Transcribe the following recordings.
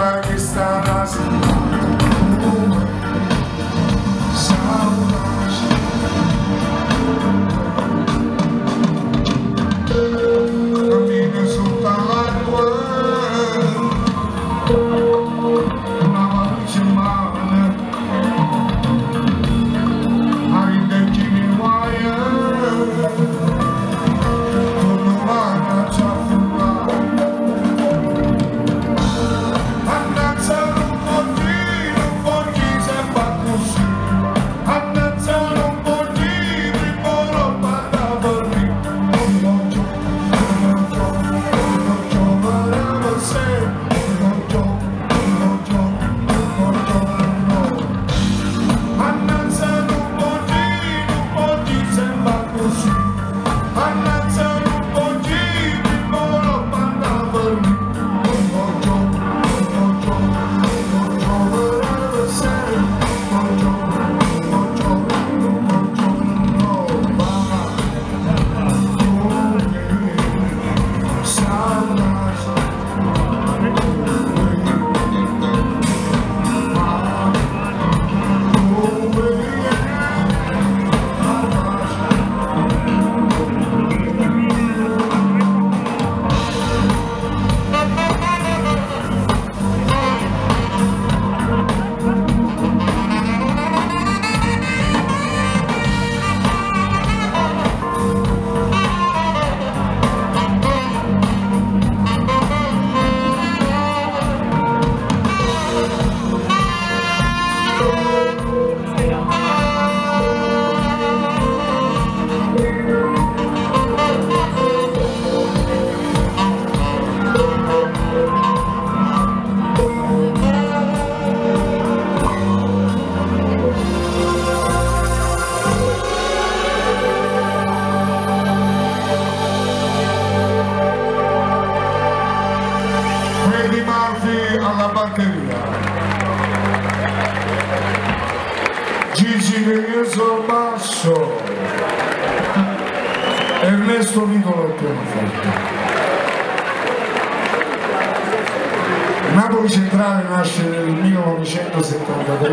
Alfa que está nas mãos.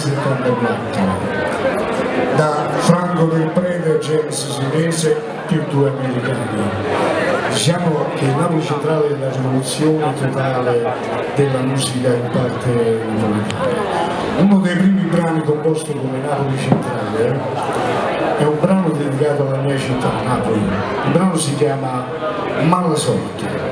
1973-74 da Franco Del Prete e James Sinese più due americani diciamo che Napoli Centrale è la rivoluzione totale della musica in parte napoletana. Uno dei primi brani composto come Napoli Centrale è un brano dedicato alla mia città, Napoli. Il brano si chiama Mala Sorte.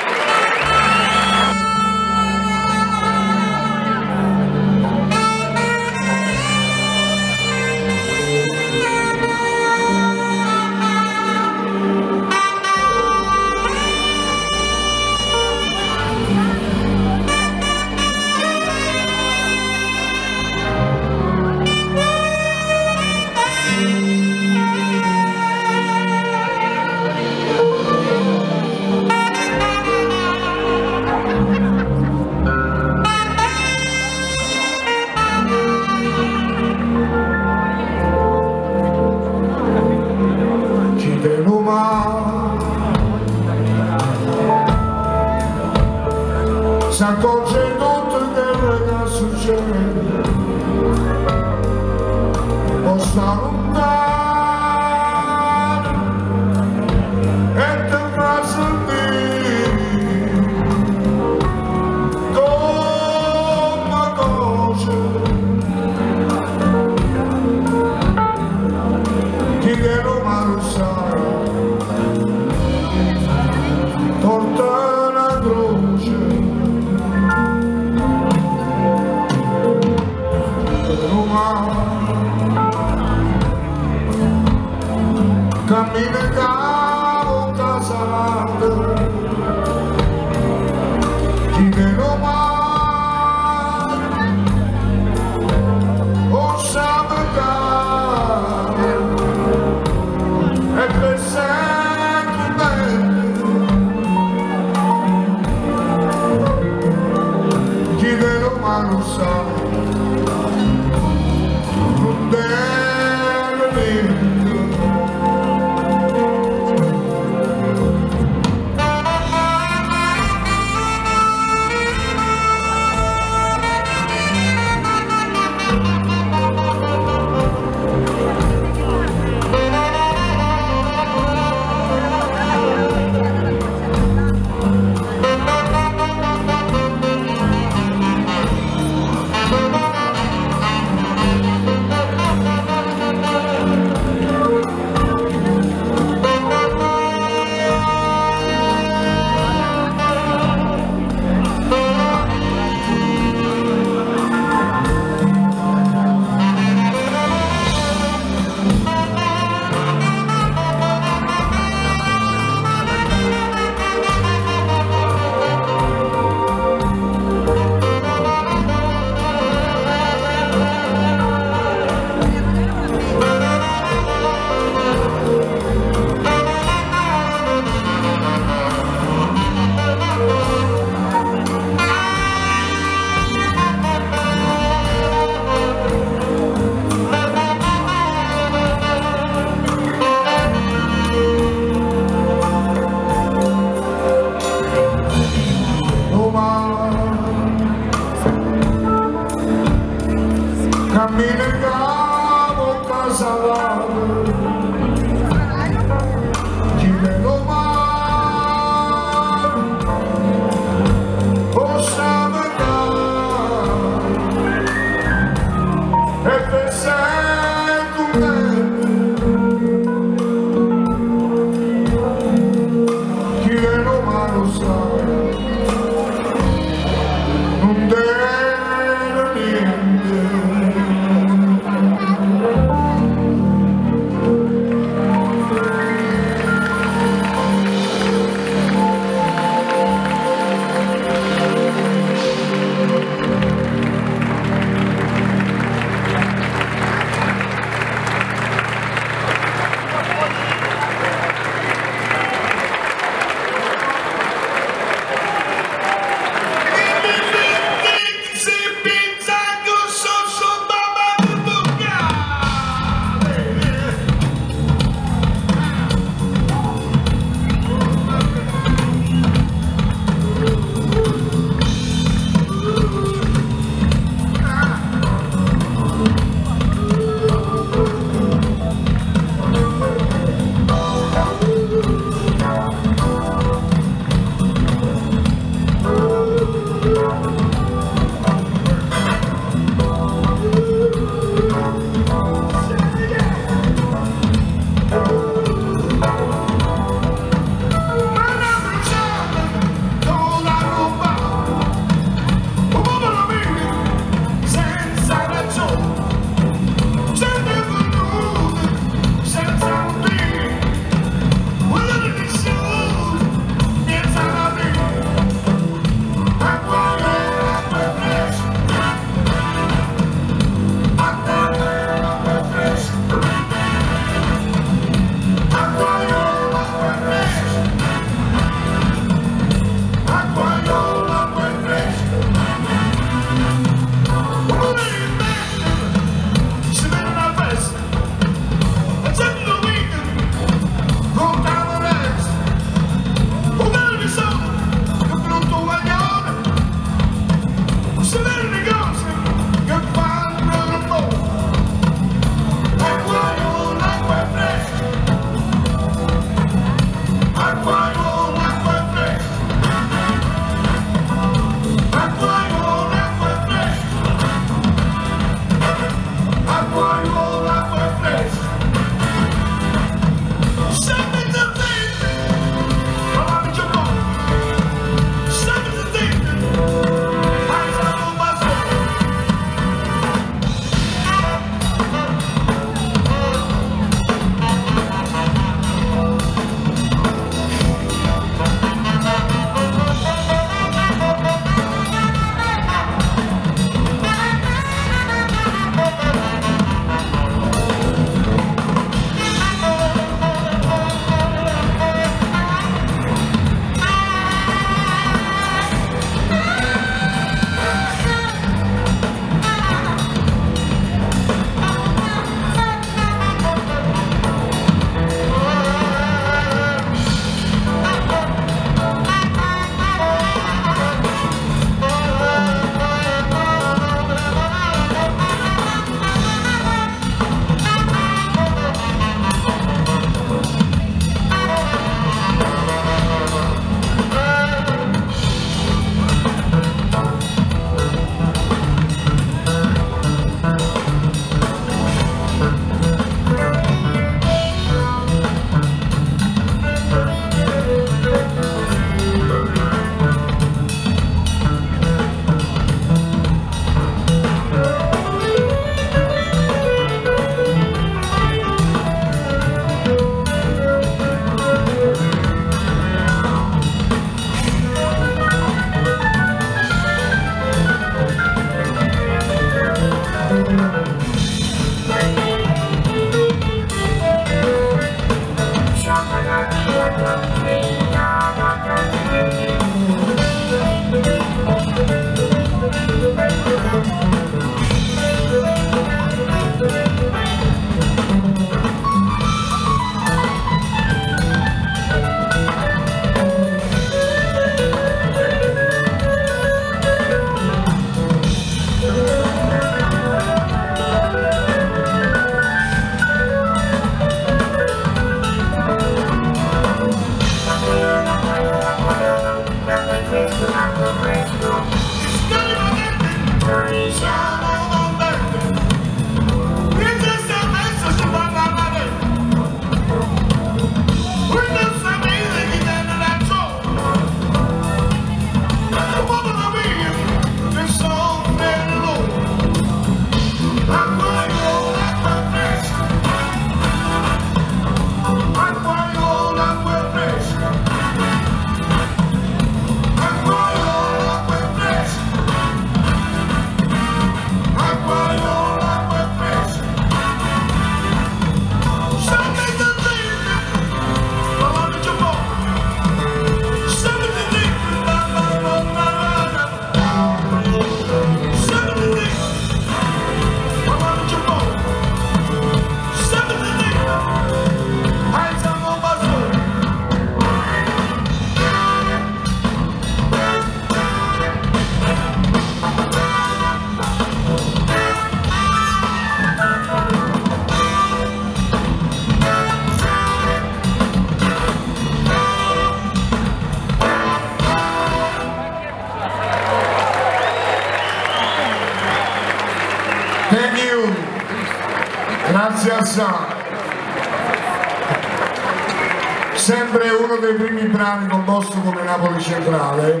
Centrale,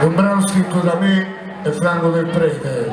un brano scritto da me e Franco del Prete.